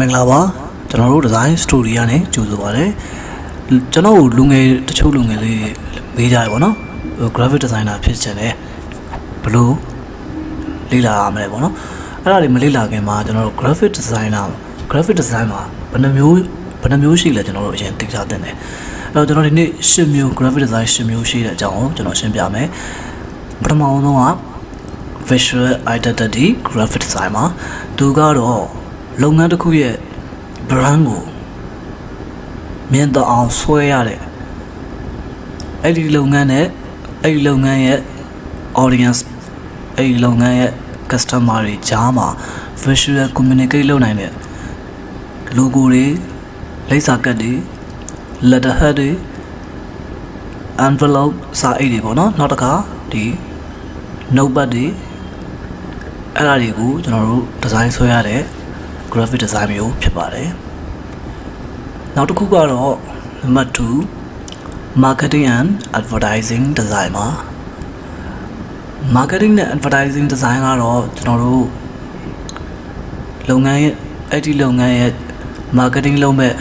မင်္ဂလာပါကျွန်တော်တို့ design story ကနေကြိုဆိုပါရစေကျွန်တော်တို့လူငယ်တချို့လူငယ်လေးမေးကြတယ်ပေါ့နော် graphic designer ဖြစ်ချင်တယ်ဘလို့လေ့လာရမလဲပေါ့နော်အဲ့ဒါတွေမလေ့လာခင်မှာကျွန်တော်တို့ graphic designer graphic design မှာဘယ်နှမျိုးဘယ်နှမျိုးရှိလဲကျွန်တော်တို့အရင်သိကြတဲ့တယ်အဲ့တော့ကျွန်တော်ဒီနေ့၈မျိုး graphic design ၈မျိုးရှိတဲ့အကြောင်းကိုကျွန်တော်ရှင်းပြမယ်ပထမဆုံးက visual identity graphic design မှာသူကတော့ လုပ်ငန်းတစ်ခုရဲ့ brand ကိုမြင်တော့အောင်ဆွဲရတဲ့အဲ့ဒီလုပ်ငန်းနဲ့အဲ့ဒီလုပ်ငန်းရဲ့ audience အဲ့ဒီလုပ်ငန်းရဲ့ customer တွေကြားမှာ visual communicate လုပ်နိုင်တဲ့ logo တွေလိပ်စာကတ်တွေ letterhead တွေ envelope စာအိတ်တွေပေါ့နော်နောက်တစ်ခါဒီ notepad တွေအဲ့ဒါတွေကိုကျွန်တော်တို့ design ဆွဲရတဲ့ graphic design မျိုးဖြစ်ပါတယ်နောက်တစ်ခုကတော့နံပါတ်2 marketing and advertising design ပါ marketing နဲ့ advertising design ကတော့ကျွန်တော်တို့လုပ်ငန်းရဲ့အဲ့ဒီလုပ်ငန်းရဲ့ marketing လုပ်မဲ့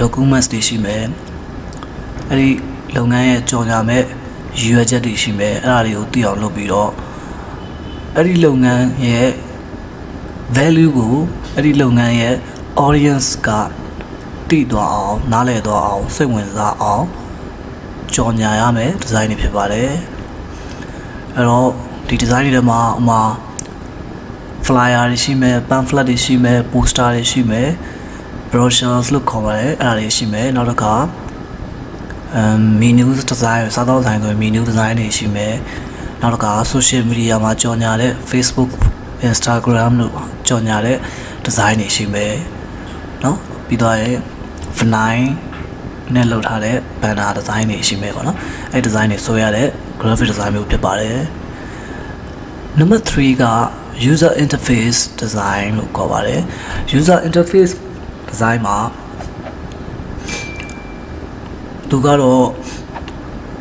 documents တွေရှိမယ်အဲ့ဒီလုပ်ငန်းရဲ့ကြော်ညာမဲ့ရည်ရွယ်ချက်တွေရှိမယ်အဲ့ဒါတွေကိုသိအောင်လုပ်ပြီးတော့အဲ့ဒီလုပ်ငန်းရဲ့ value ကို အဲ့ဒီလုပ်ငန်းရဲ့ audience ကသိသွားအောင်နားလည်သွားအောင်စိတ်ဝင်စားအောင်ကြော်ညာရမယ်ဒီဇိုင်းတွေဖြစ်ပါတယ်အဲ့တော့ဒီဒီဇိုင်းတွေထဲမှာဥမာ flyer တွေရှိမယ် pamphlet တွေရှိမယ် poster တွေရှိမယ် brochures လို့ခေါ်ပါတယ်အဲ့ဒါတွေရှိမယ်နောက်တစ်ခါ um menu design စားသောက်ဆိုင်ဆိုရင် menu design တွေရှိမယ်နောက်တစ်ခါ social media မှာကြော်ညာတဲ့ Facebook Instagram လို့ကြော်ညာတဲ့ design တွေရှိမယ်เนาะပြီးတော့ရဲ့ Vine နဲ့လုပ်ထားတဲ့ banner design တွေရှိမယ်ပေါ့နော်အဲ့ design တွေဆွဲရတဲ့ graphic design မျိုးဖြစ်ပါတယ် number 3က user interface design လို့ခေါ်ပါတယ် user interface design မှာသူကတော့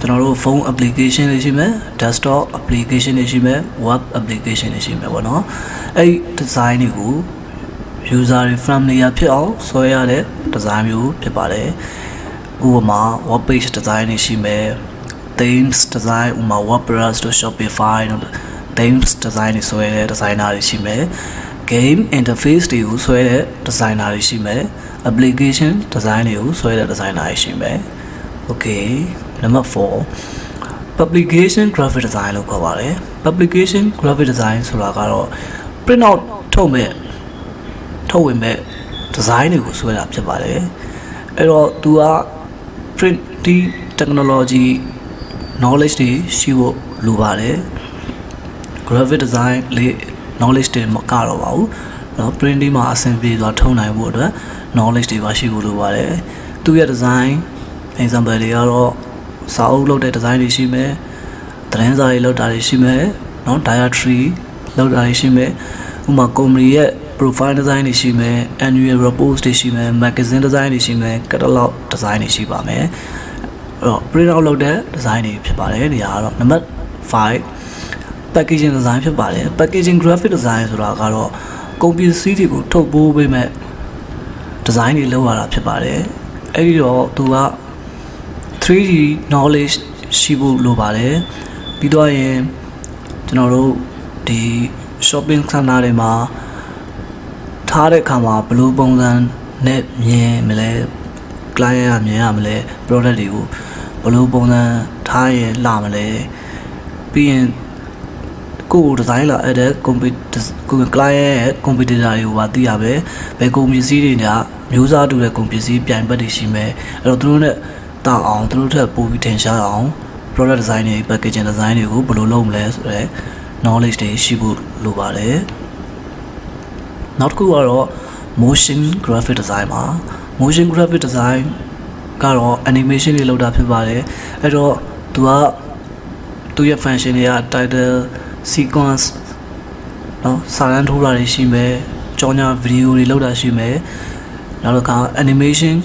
ကျွန်တော်တို့ဖုန်း application တွေရှိမယ် desktop application တွေရှိမယ် web application တွေရှိမယ်ပေါ့နော်အဲ့ design တွေကို user တွေ friendly ဖြစ်အောင်ဆွဲရတဲ့ design မျိုးဖြစ်ပါတယ်ဥပမာ web page design တွေရှိမယ် themes design ဥပမာ WordPress တို့ Shopify တို့ themes design တွေဆွဲတဲ့ designer တွေရှိမယ် game interface တွေကိုဆွဲတဲ့ designer တွေရှိမယ် application design တွေကိုဆွဲတဲ့ designer တွေရှိမယ် okay number 4 publication graphic design လို့ခေါ်ပါတယ် publication graphic design ဆိုတာကတော့ print out ထုတ်မဲ့ ထုတ်ဝင်မဲ့ဒီဇိုင်းတွေကိုဆွဲတာဖြစ်ပါတယ်အဲ့တော့ तू က print ဒီ technology knowledge တွေရှိဖို့လိုပါတယ် graphic design လေး knowledge တွေမကတော့ပါဘူးနော် printing မှာအဆင်ပြေစွာထုံနိုင်ဖို့အတွက် knowledge တွေပါရှိဖို့လိုပါတယ်သူရဲ့ design example တွေကတော့စာအုပ်လုပ်တဲ့ design တွေရှိမယ်သတင်းစာတွေလုပ်တာတွေရှိမယ်နော် diary လုပ်တာတွေရှိမယ်ဥပမာ company ရဲ့ profile design တွေရှိမယ် annual report တွေရှိမယ် magazine design တွေရှိမယ် catalog design တွေရှိပါမယ်အဲ့တော့ print out လုပ်တဲ့ design တွေဖြစ်ပါတယ်ဒီဟာကတော့ number 5 packaging design ဖြစ်ပါတယ် packaging graphic design ဆိုတာကတော့ကုန်ပစ္စည်းတွေကိုထုတ်ပိုးပေးမဲ့ design တွေလုပ်ရတာဖြစ်ပါတယ်အဲ့ဒီတော့သူက 3D knowledge ရှိဖို့လိုပါတယ်ပြီးတော့ရင်ကျွန်တော်တို့ဒီ shopping center တွေမှာ ထားတဲ့အခါမှာဘယ်လိုပုံစံနဲ့မြင်မလဲ client ကမြင်ရမလဲ product တွေကိုဘယ်လိုပုံစံထားရင်လာမလဲပြီးရင်ကိုယ်ဒီဇိုင်းလာအဲ့တဲ့ computer ကို client ရဲ့ computer တွေကိုပါသိရပဲဘယ်ကုန်ပစ္စည်းတွေကမျိုးစားတူတဲ့ကုန်ပစ္စည်းပြိုင်ဘက်တွေရှိမယ်အဲ့တော့သူတို့နဲ့တောက်အောင်သူတို့ထက်ပိုပြီးထင်ရှားအောင် product design တွေ packaging design တွေကိုဘယ်လိုလုပ်မလဲဆိုတော့ knowledge တွေရှိဖို့လိုပါတယ် နောက်တစ်ခုကတော့ motion graphic design ပါ motion graphic design ကတော့ animation တွေလောက်တာဖြစ်ပါတယ်အဲ့တော့သူကသူရဲ့ function တွေက title sequence နော်စာရန်ထိုးတာတွေရှိမယ်ကြောင်းညာ video တွေလောက်တာရှိမယ်နောက်တစ်ခါ animation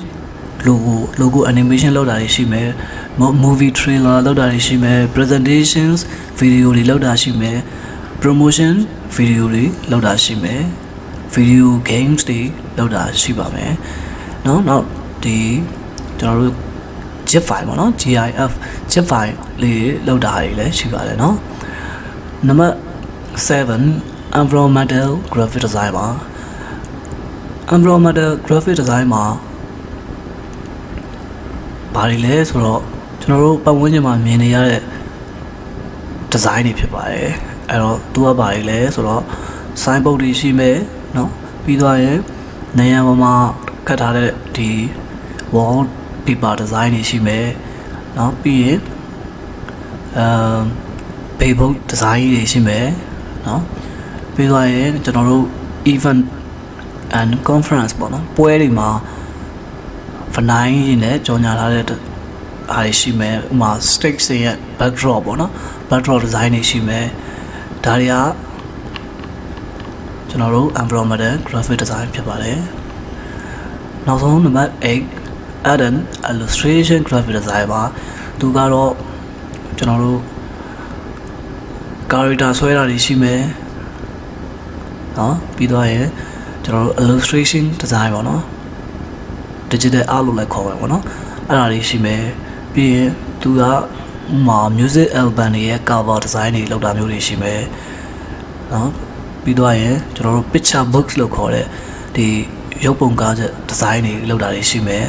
logo logo animation လောက်တာတွေရှိမယ် movie trailer လောက်တာတွေရှိမယ် presentations video တွေလောက်တာရှိမယ် promotion video တွေလောက်တာရှိမယ် video games တွေလောက်တာရှိပါမယ်เนาะနောက်ဒီကျွန်တော်တို့ zip file ပေါ့နော် GIF zip file လေးလောက်တာတွေလည်းရှိပါတယ်เนาะနံပါတ်7 environmental graphic design ပါ environmental graphic design မှာဘာတွေလဲဆိုတော့ကျွန်တော်တို့ပတ်ဝန်းကျင်မှာမြင်နေရတဲ့ design တွေဖြစ်ပါတယ်အဲ့တော့သူကဘာတွေလဲဆိုတော့ sign board တွေရှိမယ် နော်ပြီးသွားရဲ့နယံပေါ်မှာကတ်ထားတဲ့ဒီ wall paper design တွေရှိမယ်နော်ပြီးရင်အမ် paybook design တွေရှိမယ်နော်ပြီးသွားရင်ကျွန်တော်တို့ event and conference ပေါ့နော်ပွဲတွေမှာ vinyl ရင်းနဲ့ကြော်ညာထားတဲ့အားတွေရှိမယ်ဥပမာ stage တွေရဲ့ backdrop ပေါ့နော် backdrop design တွေရှိမယ်ဒါတွေက ကျွန်တော်တို့ Andromeda graphic design ဖြစ်ပါတယ်နောက်ဆုံးနံပါတ်8 add an illustration graphic design ပါသူကတော့ကျွန်တော်တို့ character ဆွဲတာတွေရှိမယ်နော်ပြီးတော့ရင်ကျွန်တော်တို့ illustration design ပေါ့နော် digital art လို့လည်းခေါ်ပါပေါ့နော်အဲ့ဒါတွေရှိမယ်ပြီးရင်သူကဥမာ music album တွေရဲ့ cover design တွေလောက်တာမျိုးတွေရှိမယ်နော် ပြီးတော့ရင်ကျွန်တော်တို့ picture books လို့ခေါ်တဲ့ဒီရုပ်ပုံကားချက် design တွေလောက်တာတွေရှိမယ်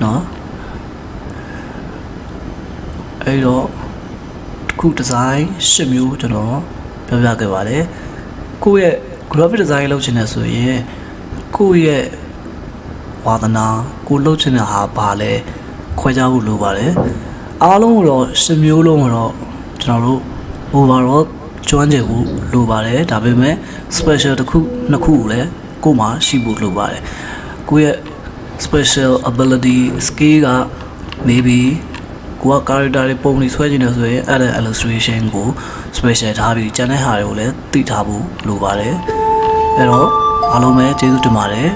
เนาะအဲ့တော့တစ်ခု design ၈မျိုးကျွန်တော်ပြောပြခဲ့ပါတယ်ကိုယ့်ရဲ့ graphic design လုပ်ချင်တယ်ဆိုရင်ကိုယ့်ရဲ့ဝါသနာကိုလှုပ်ချင်တဲ့ဟာပါလဲခွဲခြားဖို့လိုပါတယ်အားလုံးတော့ရှစ်မျိုးလုံးတော့ကျွန်တော်တို့ overall ကျွမ်းကျင်ဖို့လိုပါတယ်ဒါပေမဲ့ special တစ်ခုနှစ်ခုကိုလည်းကိုယ်မှာရှိဖို့လိုပါတယ်ကိုယ့်ရဲ့ special ability skill က maybe ကိုက character တွေပုံတွေဆွဲချင်တယ်ဆိုရင်အဲ့ဒါ illustration ကို special ထားပြီးကျန်တဲ့ဟာတွေကိုလည်းသိထားဖို့လိုပါတယ်အဲ့တော့အားလုံးပဲကျေးဇူးတင်ပါတယ်